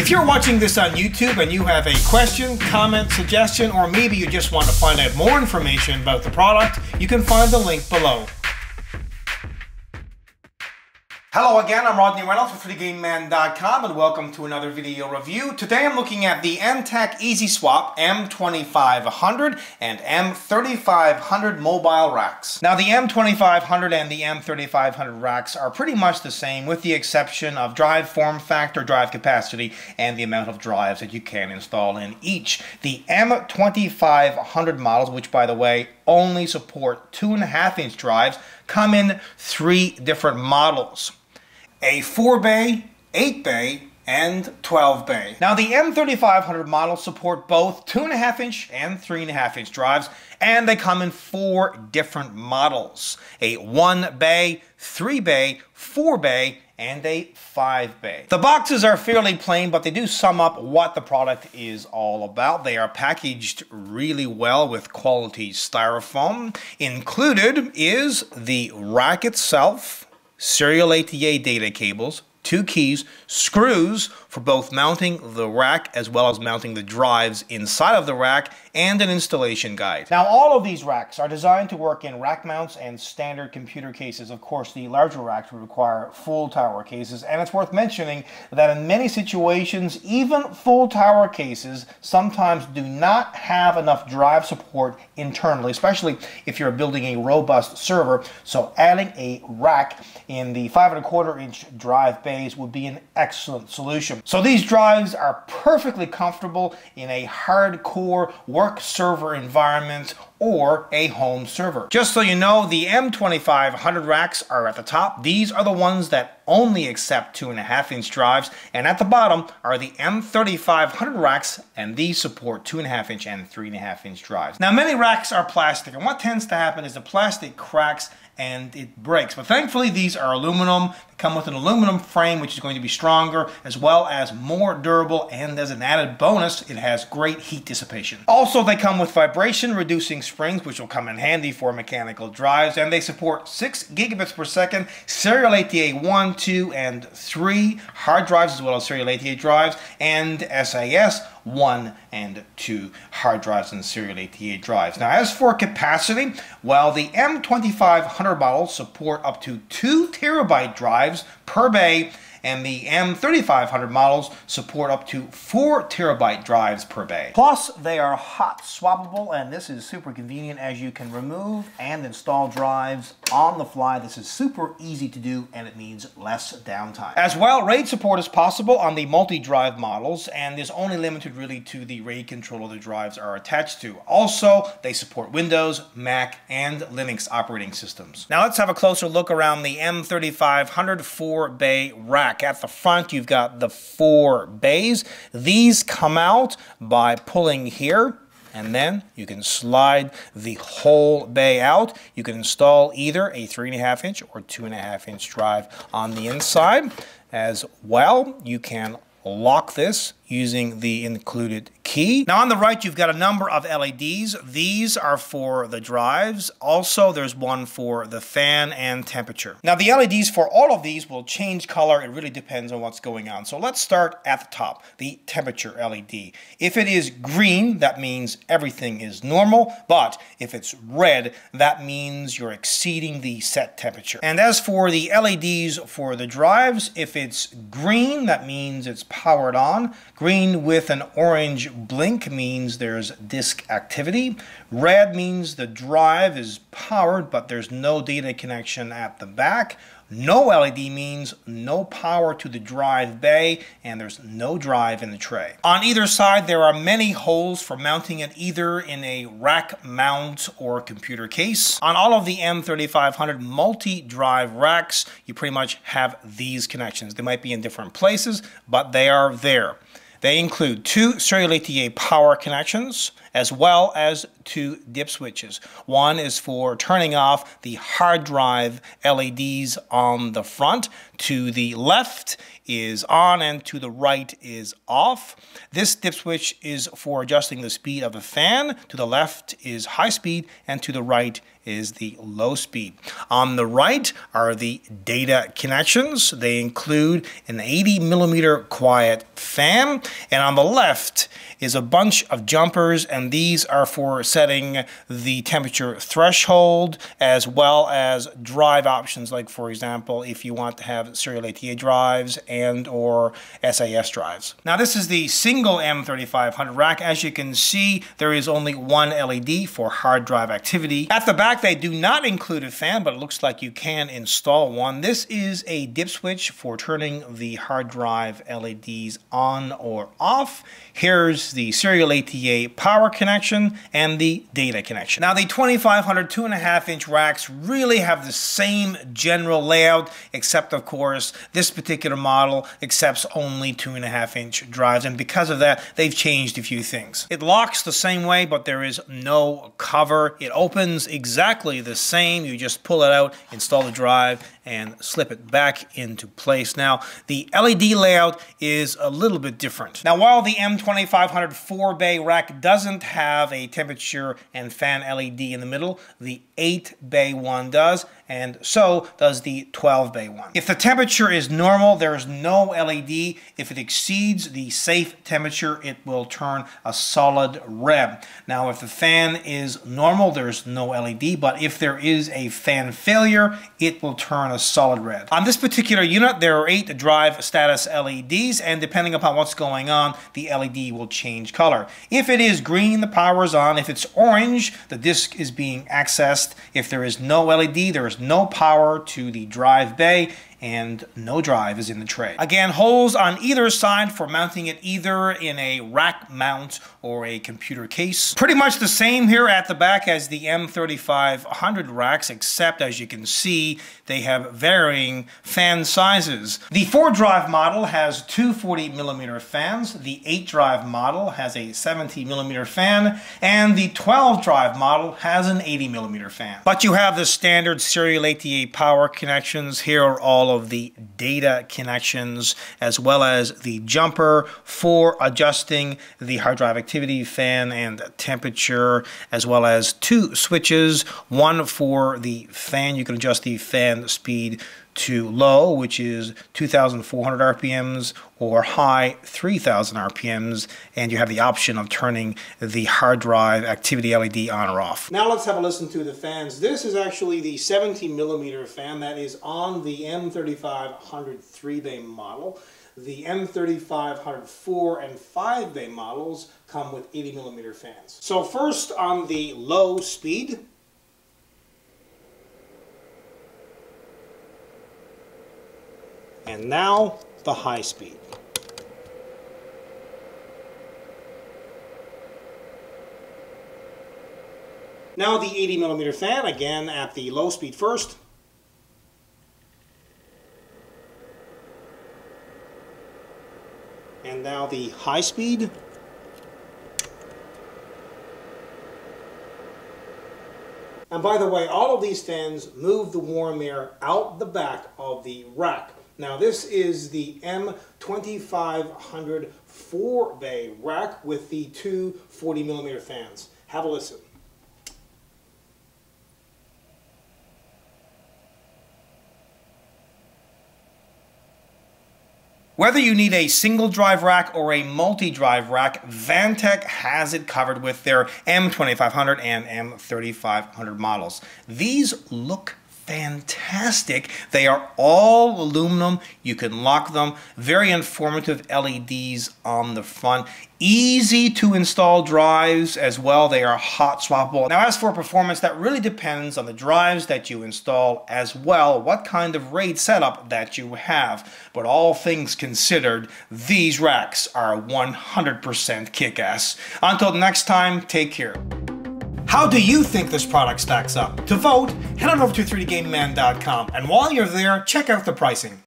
If you're watching this on YouTube and you have a question, comment, suggestion, or maybe you just want to find out more information about the product, you can find the link below. Hello again, I'm Rodney Reynolds with 3DGameMan.com and welcome to another video review. Today I'm looking at the Vantec EZ Swap M2500 and M3500 mobile racks. Now the M2500 and the M3500 racks are pretty much the same with the exception of drive form factor, drive capacity, and the amount of drives that you can install in each. The M2500 models, which by the way only support 2.5 inch drives, come in three different models a 4 bay, 8 bay, and 12 bay. Now the M3500 models support both 2.5 inch and 3.5 inch drives and they come in four different models. A 1 bay, 3 bay, 4 bay, and a 5 bay. The boxes are fairly plain but they do sum up what the product is all about. They are packaged really well with quality styrofoam. Included is the rack itself, serial ATA data cables, two keys, screws for both mounting the rack as well as mounting the drives inside of the rack, and an installation guide. Now all of these racks are designed to work in rack mounts and standard computer cases. Of course, the larger racks would require full tower cases, and it's worth mentioning that in many situations, even full tower cases sometimes do not have enough drive support internally, especially if you're building a robust server. So adding a rack in the five and a quarter inch drive bays would be an excellent solution. So these drives are perfectly comfortable in a hardcore work server environment or a home server. Just so you know, the M2500 racks are at the top. These are the ones that only accept 2.5 inch drives, and at the bottom are the M3500 racks, and these support 2.5 inch and 3.5 inch drives. Now, many racks are plastic, and what tends to happen is the plastic cracks and it breaks. But thankfully, these are aluminum. They come with an aluminum frame, which is going to be stronger, as well as more durable, and as an added bonus, it has great heat dissipation. Also, they come with vibration-reducing springs, which will come in handy for mechanical drives, and they support 6 gigabits per second, serial ATA 1, 2, and 3 hard drives, as well as serial ATA drives, and SAS 1 and 2 hard drives and serial ATA drives. Now, as for capacity, well, the M2500 models support up to 2 terabyte drives per bay and the M3500 models support up to 4 terabyte drives per bay. Plus, they are hot swappable, and this is super convenient as you can remove and install drives on the fly. This is super easy to do, and it means less downtime. As well, RAID support is possible on the multi-drive models, and is only limited really to the RAID controller the drives are attached to. Also, they support Windows, Mac, and Linux operating systems. Now let's have a closer look around the M3500 4-bay rack. At the front, you've got the four bays. These come out by pulling here and then you can slide the whole bay out. You can install either a 3.5 inch or 2.5 inch drive on the inside. As well, you can lock this using the included key. Now on the right, you've got a number of LEDs. These are for the drives. Also, there's one for the fan and temperature. Now the LEDs for all of these will change color. It really depends on what's going on. So let's start at the top, the temperature LED. If it is green, that means everything is normal. But if it's red, that means you're exceeding the set temperature. And as for the LEDs for the drives, if it's green, that means it's powered on. Green with an orange blink means there's disk activity. Red means the drive is powered, but there's no data connection at the back. No LED means no power to the drive bay and there's no drive in the tray. On either side there are many holes for mounting it either in a rack mount or computer case. On all of the M3500 multi-drive racks you pretty much have these connections. They might be in different places but they are there. They include two serial ATA power connections, as well as two dip switches. One is for turning off the hard drive LEDs on the front. To the left is on and to the right is off. This dip switch is for adjusting the speed of the fan. To the left is high speed and to the right is the low speed. On the right are the data connections. They include an 80 millimeter quiet fan and on the left is a bunch of jumpers and these are for setting the temperature threshold as well as drive options like for example if you want to have serial ATA drives and or SAS drives. Now this is the single M3500 rack. As you can see there is only one LED for hard drive activity. At the back they do not include a fan but it looks like you can install one. This is a dip switch for turning the hard drive LEDs on or off. Here's the serial ATA power connection and the data connection. Now the 2500 two and a half inch racks really have the same general layout except of course this particular model accepts only two and a half inch drives and because of that they've changed a few things. It locks the same way but there is no cover. It opens exactly the same. You just pull it out, install the drive and slip it back into place. Now the LED layout is a little bit different. Now while the M2500 4 bay rack doesn't have a temperature and fan LED in the middle, the 8 bay one does and so does the 12 bay one. If the temperature is normal, there is no LED. If it exceeds the safe temperature, it will turn a solid red. Now, if the fan is normal, there's no LED, but if there is a fan failure, it will turn a solid red. On this particular unit, there are eight drive status LEDs, and depending upon what's going on, the LED will change color. If it is green, the power is on. If it's orange, the disk is being accessed. If there is no LED, there is no power to the drive bay and no drive is in the tray. Again, holes on either side for mounting it either in a rack mount or a computer case. Pretty much the same here at the back as the M3500 racks, except as you can see, they have varying fan sizes. The 4-drive model has two 40 millimeter fans, the 8-drive model has a 70 millimeter fan, and the 12-drive model has an 80 millimeter fan. But you have the standard serial ATA power connections. Here are all of the data connections as well as the jumper for adjusting the hard drive activity fan and temperature as well as two switches one for the fan you can adjust the fan speed to low, which is 2,400 RPMs, or high, 3,000 RPMs, and you have the option of turning the hard drive activity LED on or off. Now let's have a listen to the fans. This is actually the 17 millimeter fan that is on the M3500 3-bay model. The M3500 4 and 5 bay models come with 80 millimeter fans. So first on the low speed, And now the high speed. Now the 80 millimeter fan, again at the low speed first. And now the high speed. And by the way, all of these fans move the warm air out the back of the rack. Now this is the M2500 4 bay rack with the two 40 millimeter fans. Have a listen. Whether you need a single drive rack or a multi-drive rack, Vantec has it covered with their M2500 and M3500 models. These look fantastic. They are all aluminum. You can lock them. Very informative LEDs on the front. Easy to install drives as well. They are hot swappable. Now as for performance, that really depends on the drives that you install as well, what kind of RAID setup that you have. But all things considered, these racks are 100% kick-ass. Until next time, take care. How do you think this product stacks up? To vote, head on over to 3dgameman.com and while you're there, check out the pricing.